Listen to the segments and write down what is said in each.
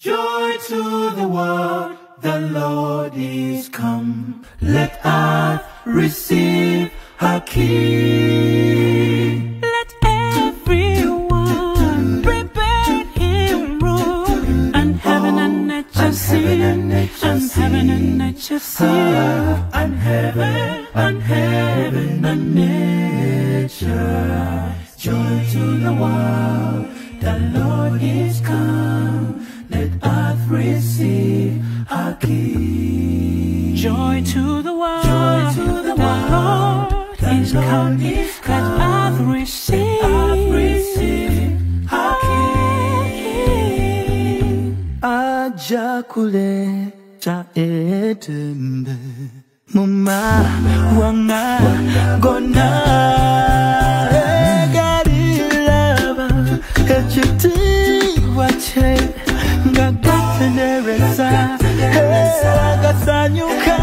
Joy to the world, the Lord is come. Let earth receive her King. Let everyone prepare him room, and heaven and nature see, and heaven and nature see, And heaven, and heaven, and nature. Joy to the world, the Lord is come. Earth receive. Joy to the world, Joy to the world, Lord the is Lord come. is come. earth receive, Earth receive her King. aja kuleta etembe muma wanga gona egalilaba ekiti wache gasanyuka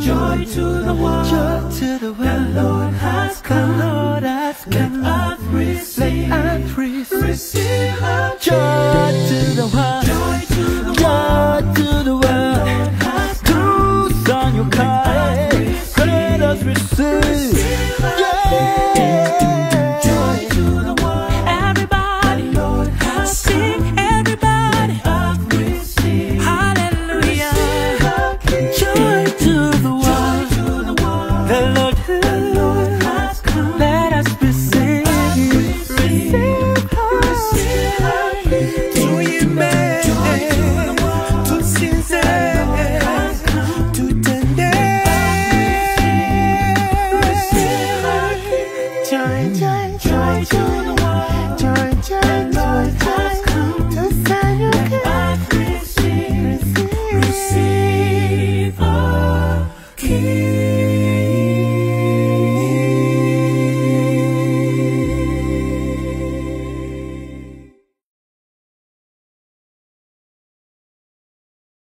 Joy to the world, joy to the Lord has come. Lord has come. Let receive, Earth receive joy Joy, joy, Joy the